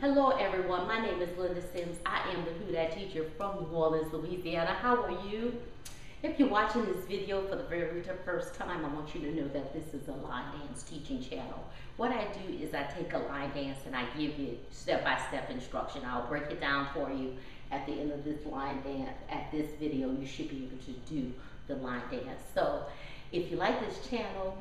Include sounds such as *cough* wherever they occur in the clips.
Hello everyone, my name is Linda Simms. I am the Who Dat teacher from New Orleans, Louisiana. How are you? If you're watching this video for the very first time, I want you to know that this is a line dance teaching channel. What I do is I take a line dance and I give you step-by-step -step instruction. I'll break it down for you at the end of this line dance. At this video, you should be able to do the line dance. So if you like this channel,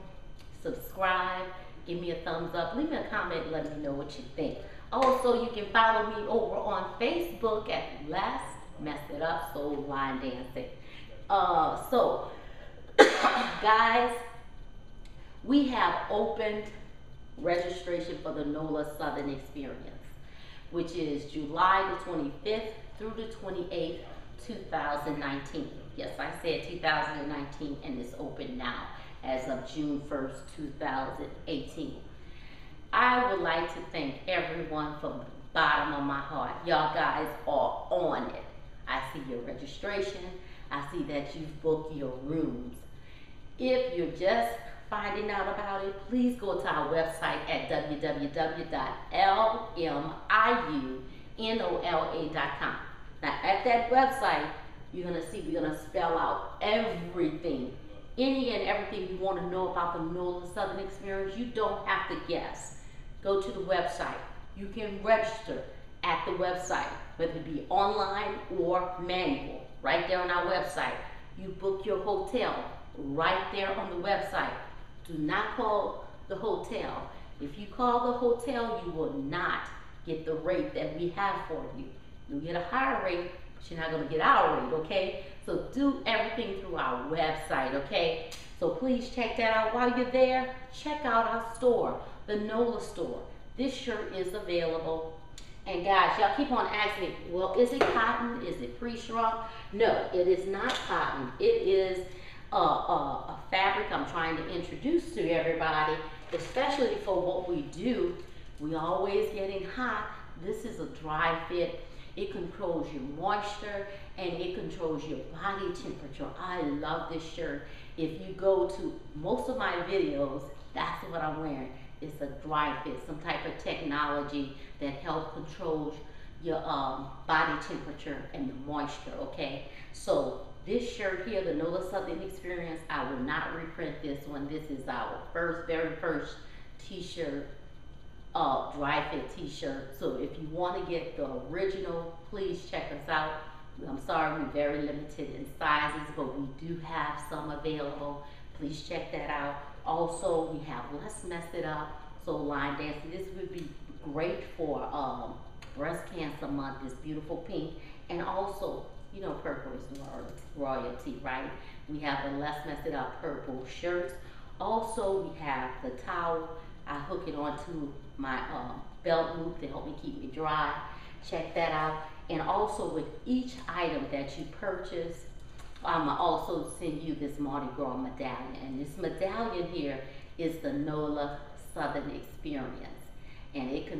subscribe, give me a thumbs up, leave me a comment, let me know what you think. Also, you can follow me over on Facebook at Let's Mess It Up Soul Line Dancing. Uh, so, *coughs* guys, we have opened registration for the NOLA Southern Experience, which is July the 25th through the 28th, 2019. Yes, I said 2019, and it's open now as of June 1st, 2018. I would like to thank everyone from the bottom of my heart. Y'all guys are on it. I see your registration. I see that you've booked your rooms. If you're just finding out about it, please go to our website at www.lmiunola.com. Now, at that website, you're going to see we're going to spell out everything, any and everything you want to know about the NOLA Southern Experience. You don't have to guess go to the website. You can register at the website, whether it be online or manual, right there on our website. You book your hotel right there on the website. Do not call the hotel. If you call the hotel, you will not get the rate that we have for you. You'll get a higher rate, but you're not going to get our rate, okay? So do everything through our website, okay? So please check that out. While you're there, check out our store the NOLA store. This shirt is available. And guys, y'all keep on asking me, well, is it cotton? Is it pre-shrunk? No, it is not cotton. It is a, a, a fabric I'm trying to introduce to everybody, especially for what we do. We always getting hot. This is a dry fit. It controls your moisture and it controls your body temperature. I love this shirt. If you go to most of my videos, that's what I'm wearing it's a dry fit, some type of technology that helps control your um, body temperature and the moisture, okay? So this shirt here, the NOLA Southern Experience, I will not reprint this one. This is our first, very first t-shirt, uh, dry fit t-shirt. So if you want to get the original, please check us out. I'm sorry, we're very limited in sizes, but we do have some available. Please check that out. Also, we have Let's Mess It Up, so line dancing. This would be great for um, breast cancer month, this beautiful pink. And also, you know, purple is royalty, right? We have the Let's Mess It Up purple shirts. Also, we have the towel. I hook it onto my um, belt loop to help me keep me dry. Check that out. And also with each item that you purchase, um, also send you this Mardi Gras medallion. And this medallion here is the NOLA Southern Experience. And it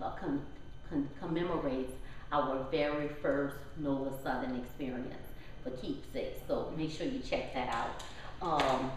uh, com com commemorates our very first NOLA Southern Experience for keepsakes. So make sure you check that out. Um,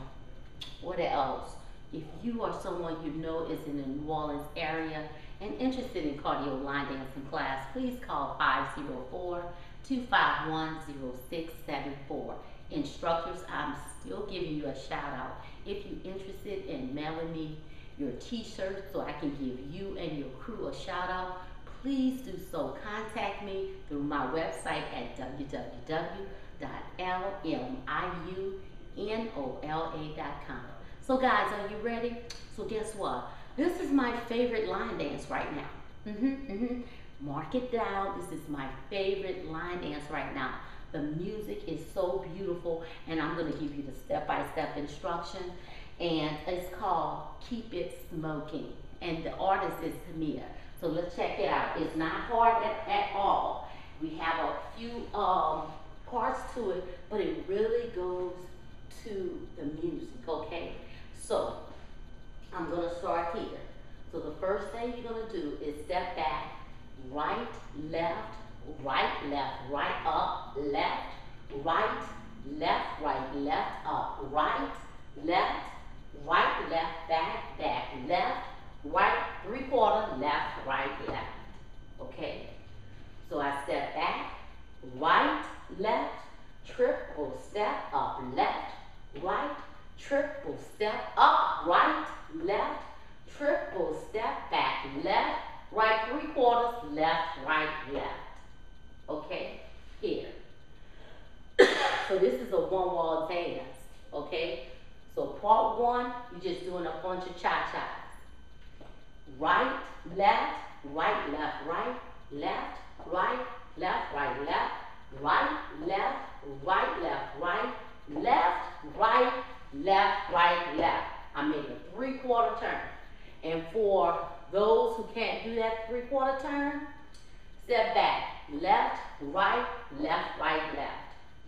what else? If you are someone you know is in the New Orleans area and interested in cardio line dancing class, please call 504 251-0674. Instructors, I'm still giving you a shout out. If you're interested in mailing me your t-shirts so I can give you and your crew a shout out, please do so. Contact me through my website at www.lmiunola.com. So guys, are you ready? So guess what? This is my favorite line dance right now. Mm-hmm, mm-hmm. Mark it down. This is my favorite line dance right now. The music is so beautiful, and I'm going to give you the step-by-step instruction. And it's called Keep It Smoking. And the artist is Tamia. So let's check it out. It's not hard at, at all. We have a few um, parts to it, but it really goes to the music, okay? So I'm going to start here. So the first thing you're going to do is step back right, left, right, left, right, up, left, right, left, right, left, up, right, left, right, left, back, back, left, right, three quarter, left, right, left. Okay? So I step back, right, left, triple step up, left, right, triple step up, right, left, triple step back, left, right, three quarters, left, right, left. Okay, here. so this is a one wall dance, okay? So part one, you're just doing a bunch of cha-chas. Right, left, right, left, right, left, right, left, right, left, right, left, right, left, right, left, right, left, right, left. I made a three quarter turn. And for those who can't do that three quarter turn, step back, left, right, left, right, left.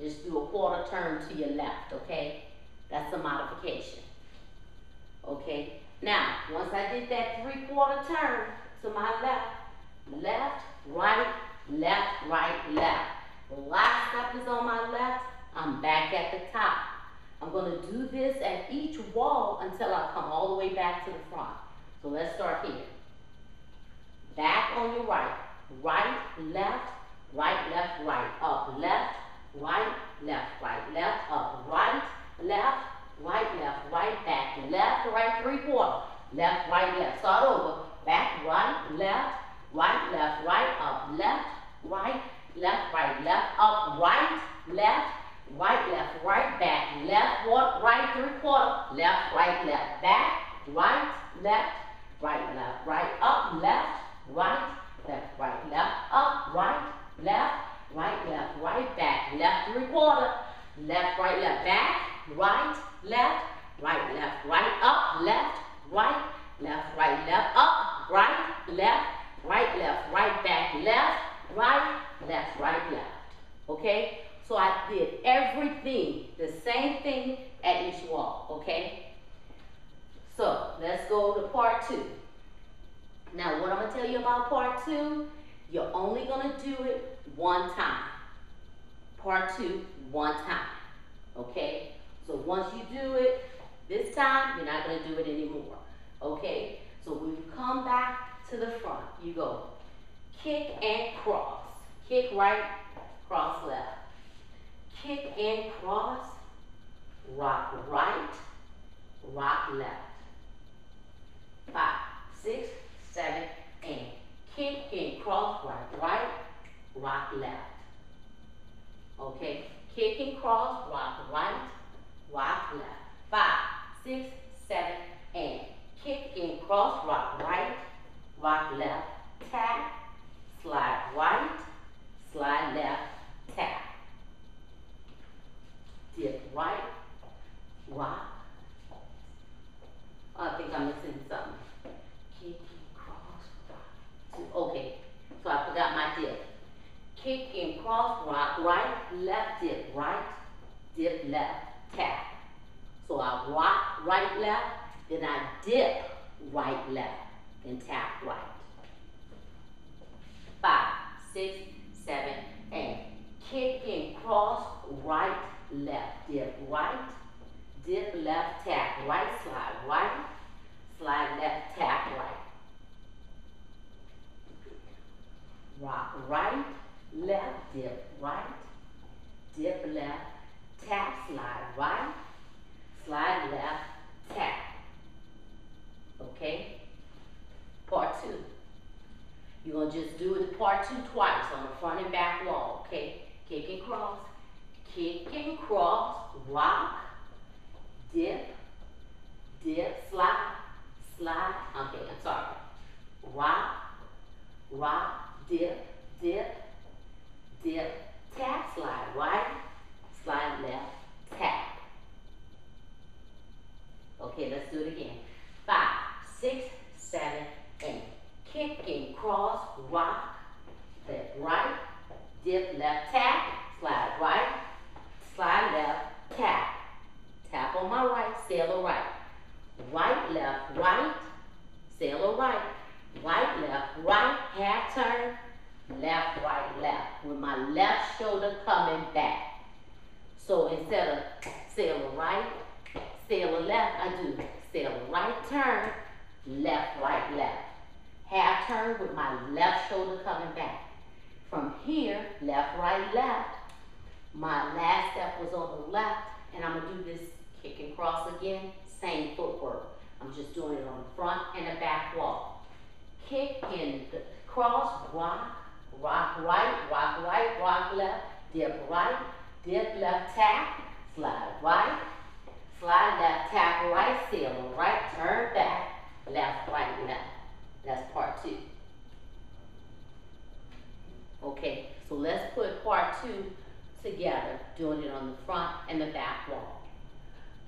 Just do a quarter turn to your left, okay? That's a modification. Okay? Now, once I did that three quarter turn to my left, left, right, left, right, left. The last step is on my left, I'm back at the top. I'm gonna do this at each wall until I come all the way back to the front. So let's start here. Back on your right, right, left, right, left, right, up, left, right, left, right, left, up, right, left, right, left, right, back, left, right, three quarter, left, right, left. Start over. Back, right, left, right, left, right, up, left, right, left, right, left, up, right, left, right, left, right, back, left, what, right, three quarter, left, right, left, back, right, left, right, left, right, up, left, left, right, left, up, right, left, right, left, right, back, left, three quarter, left, right, left, back, right, left, right, left, right, up, left, right, left, right, left, up, right, left, right, left, right, back, left, right, left, right, left. Okay? So I did everything, the same thing at each wall, okay? So let's go to part two. Now what I'm gonna tell you about part two, you're only gonna do it one time. Part two, one time, okay? So once you do it this time, you're not gonna do it anymore, okay? So when you come back to the front, you go kick and cross. Kick right, cross left kick and cross, rock right, rock left. Five, six, seven, and kick and cross, right, right, rock left. Okay, kick and cross, rock right, rock left. Five, six, seven, and kick and cross, rock right, rock left, tap, slide right, slide left, tap dip right, rock. Oh, I think I'm missing something. Kick, cross, rock. Okay, so I forgot my dip. Kick and cross, rock, right, left, dip, right, dip, left, tap. So I rock, right, left, then I dip, right, left, then tap, right. Six, seven, eight. Kick and cross, right, left, dip right, dip left, tap right, slide right, slide left, tap right. Rock right, left, dip right, dip left, tap, slide right, slide left, tap. Okay? Part two. You're going to just do it part two twice on the front and back wall, okay? Kick and cross, kick and cross, rock, dip, dip, slide, slide. Okay, I'm sorry. Rock, rock, dip, dip, dip, tap, slide right, slide left, tap. Okay, let's do it again. Five, six, seven, eight. Kick and cross, rock, dip right, dip left, tap, slide right, slide left, tap. Tap on my right, sailor right. Right, left, right, sailor right. Right, left, right, half turn, left, right, left. With my left shoulder coming back. So instead of sail sailor right, sail sailor left, I do sail sailor right turn, left, right, left. Half turn with my left shoulder coming back. From here, left, right, left. My last step was on the left, and I'm gonna do this kick and cross again, same footwork. I'm just doing it on the front and the back wall. Kick and cross, rock, rock right, rock right, rock left, dip right, dip left, tap, slide right, slide left, tap right, sail right, turn back, left, right, left. That's part two. Okay, so let's put part two together, doing it on the front and the back wall.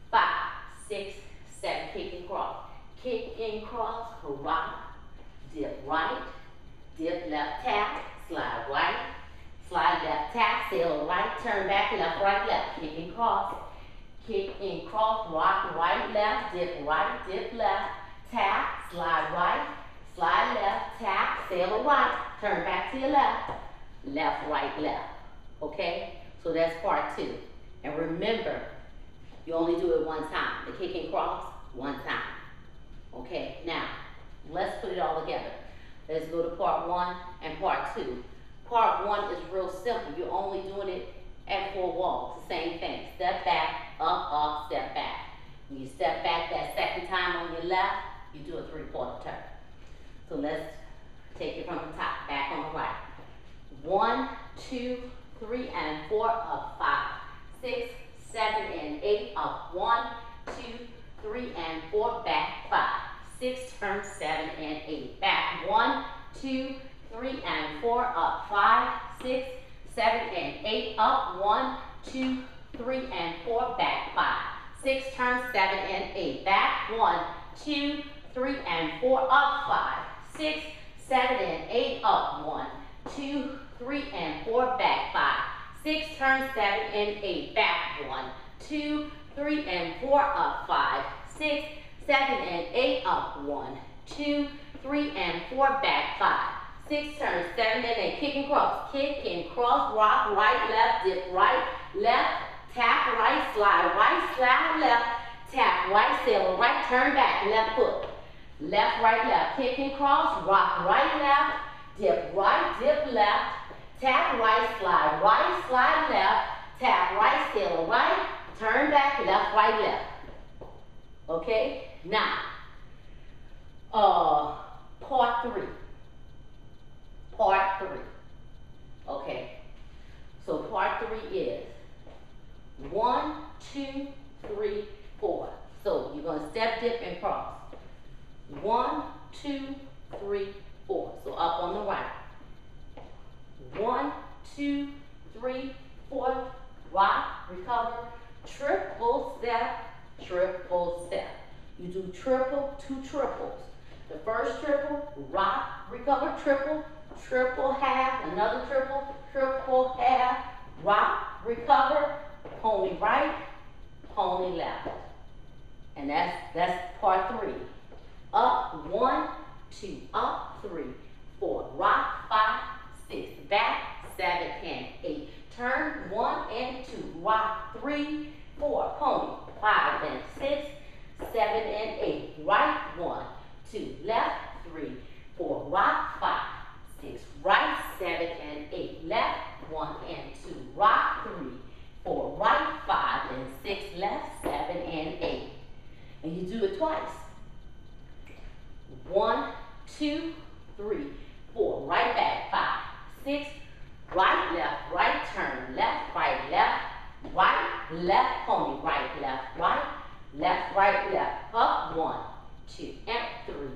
Five, six, seven, kick and cross. Kick and cross, rock, dip right, dip left tap, slide right, slide left tap, sail right, turn back, left, right, left, kick and cross. Kick and cross, rock right, left, dip right, dip left, tap, slide right, slide left, tap, sail right, turn back to your left, left, right, left. Okay? So that's part two. And remember, you only do it one time. The kick and cross, one time. Okay, now, let's put it all together. Let's go to part one and part two. Part one is real simple. You're only doing it at four walks. The same thing. Step back, up, up, step back. When you step back that second time on your left, you do a three-quarter turn. So let's take it from the top, back on the right. One, two, three, and four, up, five, six, seven, and eight, up, one, two, three, and four, back, five, six, turn, seven, and eight, back, one, two, three, and four, up, five, six, seven, and eight, up, one, two, three, and four, back, five, six, turn, seven, and eight, back, one, two, three, and four, up, five, six, seven, and eight, up, one, two, three, and four, back, five, six, turn, seven, and eight, back, one, two, three, and four, up, five, six, seven, and eight, up, one, two, three, and four, back, five, six, turn, seven, and eight, kick and cross, kick and cross, rock, right, left, dip, right, left, tap, right, slide, right, slide, left, tap, right, sail, right, turn back, left foot, left, right, left, kick and cross, rock, right, left, dip, right, dip, left, tap, right, slide, right, slide, left, tap, right, sail, right, turn back, left, right, left. Okay, now, uh, part three. Part three. Okay, so part three is one, two, three, four. So you're gonna step, dip, and cross. One, two, three, four. So up on the right. One, two, three, four. Rock, recover, triple step, triple step. You do triple, two triples. The first triple, rock, recover, triple, triple half, another triple, triple half, rock, recover, pony right, pony left. And that's, that's part three. Up, one, two, up, three, four, rock, five, six, back, seven, and eight. Turn, one and two, rock, three, four, pony, five and six, seven and eight. Right, one, two, left, three, four, rock, five, six, right, seven and eight. Left, one and two, rock, three, four, right, five and six, left, seven and eight. And you do it twice. One, two, three, four, right back, five, six, right, left, right, turn, left, right, left, right, left, pony, right, left, right, left, right, left, up, one, two, and three,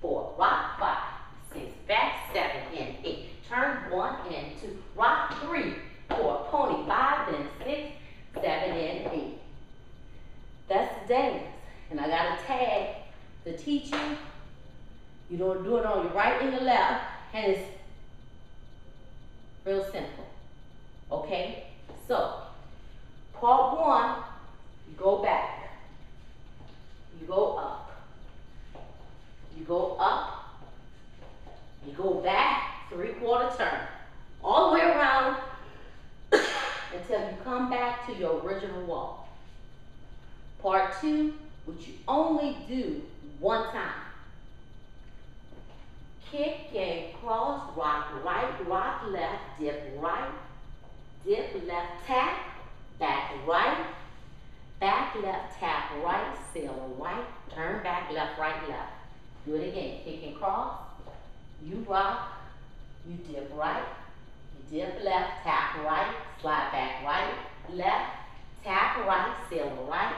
four, rock, five, six, back, seven, and eight, turn, one, and two, rock, three, four, pony, five, and six, seven, and eight. That's the dance. And I gotta tag the teacher. You don't do it on your right and your left, and it's real simple. Okay? So, part one, you go back. You go up. You go up. You go back, three quarter turn. All the way around until you come back to your original wall. Part two, which you only do one time. kick and cross, rock right, rock left, dip right, dip left, tap, back right, back left, tap right, sail right, turn back, left, right, left. Do it again, kick and cross, you rock, you dip right, you dip left, tap right, slide back right, left, tap right, sail right,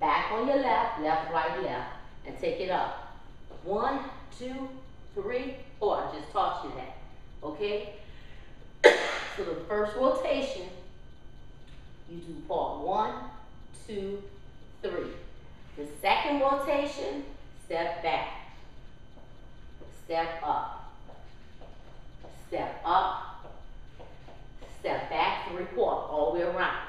back on your left, left, right, left, and take it up. One, two, three, four. I just taught you that. Okay? *coughs* so the first rotation, you do part one, two, three. The second rotation, step back, step up, step up, step back three quarter, all the way around.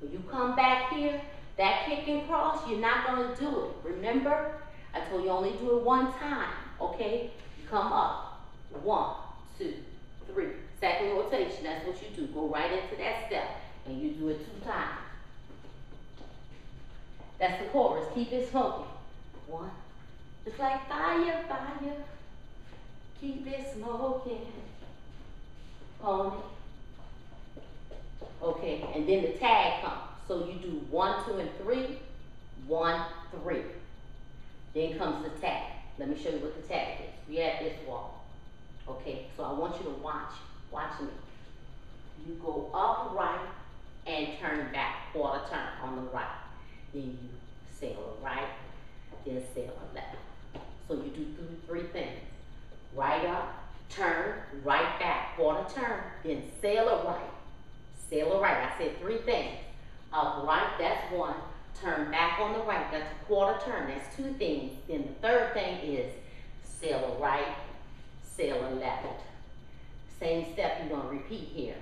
When you come back here, that kick and cross, you're not gonna do it. Remember? I told you only do it one time, okay? You come up, one, two, three. Second rotation, that's what you do. Go right into that step, and you do it two times. That's the chorus. Keep it smoking. One. It's like fire, fire. Keep it smoking. Pony. Okay, and then the tag comes. So you do one, two, and three. One, three. Then comes the tag. Let me show you what the tag is. We at this wall. Okay, so I want you to watch. Watch me. You go upright and turn back, quarter turn on the right. Then you sail right, then sail left. So you do three, things. Right up, turn, right back, quarter turn, then sail it right. Sail it right. I said three things. Up right, that's one. Turn back on the right, that's a quarter turn. That's two things. Then the third thing is sail right, sail left. Same step you're gonna repeat here.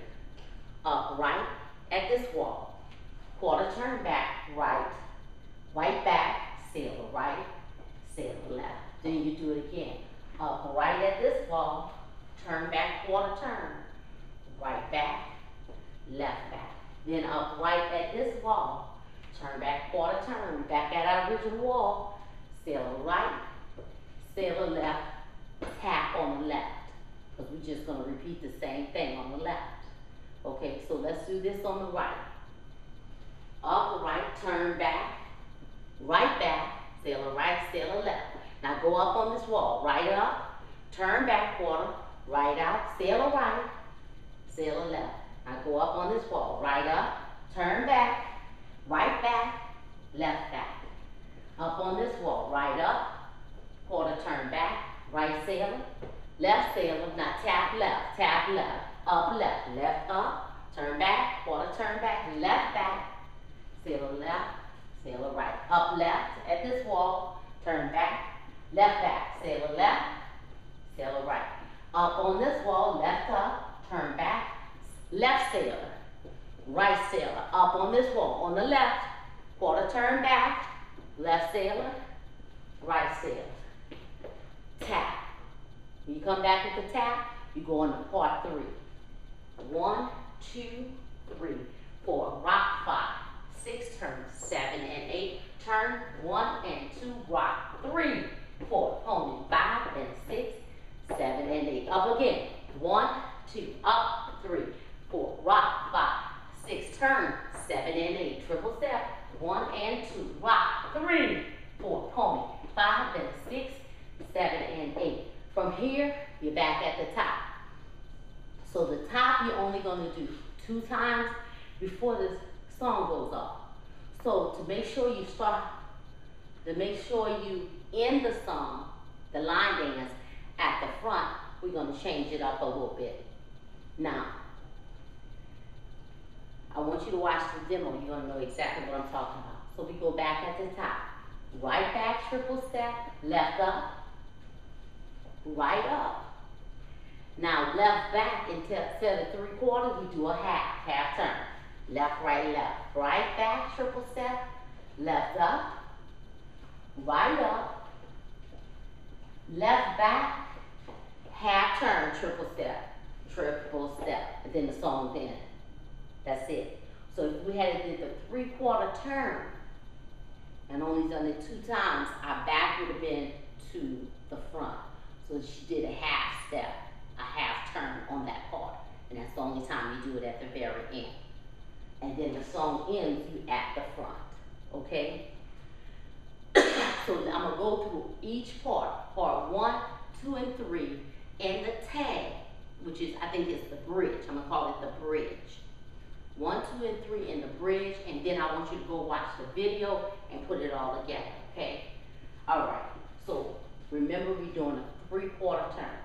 Upright at this wall. Quarter turn back, right, right back, sail right, sail left. Then you do it again. Up right at this wall, turn back, quarter turn, right back, left back. Then up right at this wall, turn back, quarter turn, back at our original wall, sail right, sail left, tap on the left. Because we're just going to repeat the same thing on the left. Okay, so let's do this on the right. Up, right, turn back, right back, sail a right, sail a left. Now go up on this wall, right up, turn back quarter, right out, sail a right, sail a left. Now go up on this wall, right up, turn back, right back, left back. Up on this wall, right up, quarter turn back, right sailor, left sailor, now tap left, tap left, up left, left up, turn back, quarter turn back, left back, sailor left, sailor right, up left at this wall, turn back, left back, sailor left, sailor right. Up on this wall, left up, turn back, left sailor, right sailor. Up on this wall, on the left, quarter turn back, left sailor, right sailor. Tap. When you come back with the tap, you go into part three. One, two, three, four. Rock five, six turns, seven and eight. Turn one and two, rock three, four. Pony five and six, seven and eight. Up again. One, two, up, three, four. Rock five, six, turn, seven and eight. Triple step. One and two, rock three, four. Pony five and six, seven and eight. From here, you're back at the top. So the top you're only gonna do two times before this song goes off. So to make sure you start, to make sure you end the song, the line dance at the front, we're gonna change it up a little bit. Now, I want you to watch the demo, you're gonna know exactly what I'm talking about. So we go back at the top. Right back, triple step, left up, right up. Now left back instead of three quarters, you do a half, half turn. Left, right, left. Right back, triple step, left up, right up, left back, half turn, triple step, triple step, and then the song's in. That's it. So if we had did the three quarter turn and only done it two times, our back would have been to the front. So she did a half only time you do it at the very end. And then the song ends, you at the front, okay? *coughs* so I'm gonna go through each part, part one, two, and three, and the tag, which is, I think it's the bridge. I'm gonna call it the bridge. One, two, and three in the bridge, and then I want you to go watch the video and put it all together, okay? All right, so remember we're doing a three-quarter turn.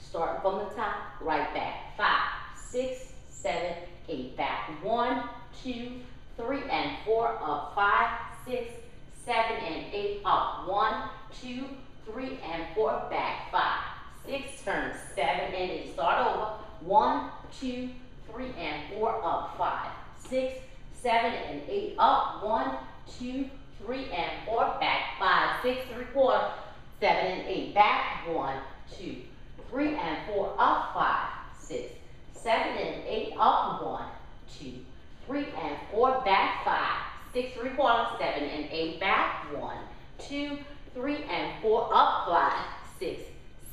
Start from the top, right back. Five, six, seven, eight. Back. One, two, three, and four. Up. Five, six, seven, and eight. Up. One, two, three, and four. Back. Five, six, turn. Seven, and eight. Start over. One, two, three, and four. Up. Five, six, seven, and eight. Up. One, two, three, and four. Back. Five, six, three, quarter, seven, and eight. Back. One, two three and four, up five, six, seven and eight, up one, two, three and four, back five, six, three quarters, seven and eight, back one, two, three and four, up five, six,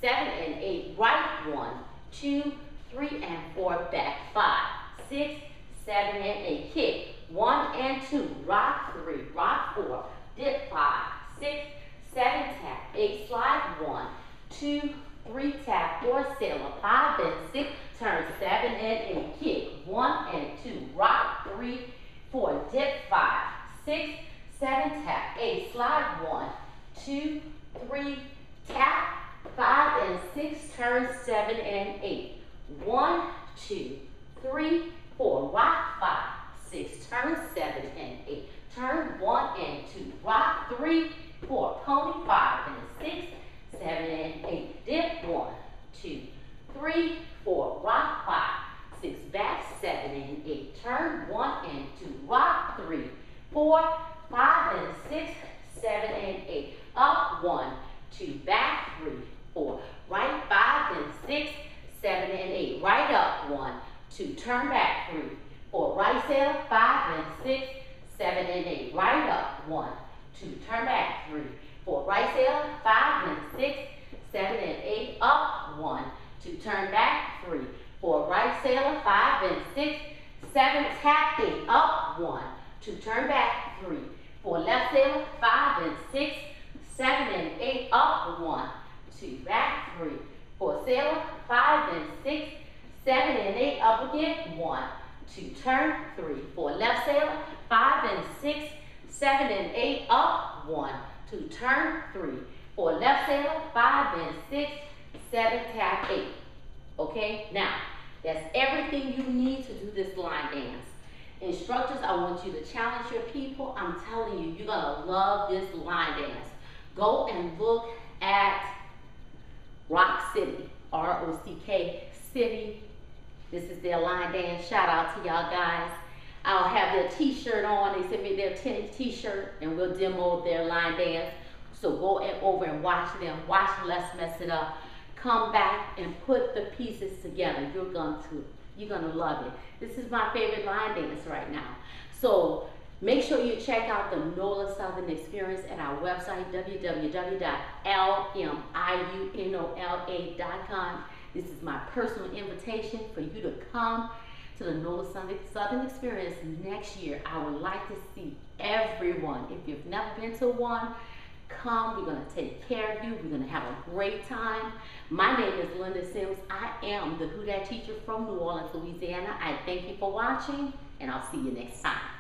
seven and eight, right one, two, three and four, back five, six, seven and eight, kick, one and two, rock three, rock four, dip five, six, seven, tap, eight, slide one, two, three tap, four sailor, five and six, turn seven and eight, kick, one and two, rock, three, four, dip, five, six, seven, tap, eight, slide, one, two, three, tap, five and six, turn seven and eight, one, two, three, four, rock, five, six, turn seven and eight, turn one and two, rock, three, four, pony, five and six, seven, and eight. Dip, one, two, three, four. Rock, five, six. Back, seven, and eight. Turn, one and two. Rock, three, four, five, and six, seven, and eight. Up, one, two. Back, three, four. Right, five, and six, seven, and eight. Right up, one, two. Turn back, three, four. Right sail, five, and six, seven, and eight. Right up, one, two. Turn back, three, four. Right sail, five and six, seven and eight, up, one, two, turn back, three, four. Right sailor, five and six, seven, tap, eight, up, one, two, turn back, three, four. Left sailor, five and six, seven and eight, up, one, two, back, three, four. Sailor, five and six, seven and eight, up again, one, two, turn, three, four. Left sailor, five and six, seven and eight, up, one, two, turn, three, four, left sailor, five and six, seven, tap, eight. Okay, now, that's everything you need to do this line dance. Instructors, I want you to challenge your people. I'm telling you, you're gonna love this line dance. Go and look at Rock City, R-O-C-K City. This is their line dance. Shout out to y'all guys. I'll have their t-shirt on. They sent me their t-shirt and we'll demo their line dance. So go and over and watch them. Watch Let's Mess It Up. Come back and put the pieces together. You're going to, you're going to love it. This is my favorite line dance right now. So make sure you check out the NOLA Southern Experience at our website, www.lmiunola.com. This is my personal invitation for you to come to the NOLA Southern Experience next year. I would like to see everyone. If you've never been to one, come. We're going to take care of you. We're going to have a great time. My name is Linda Simms. I am the Who Dat teacher from New Orleans, Louisiana. I thank you for watching, and I'll see you next time.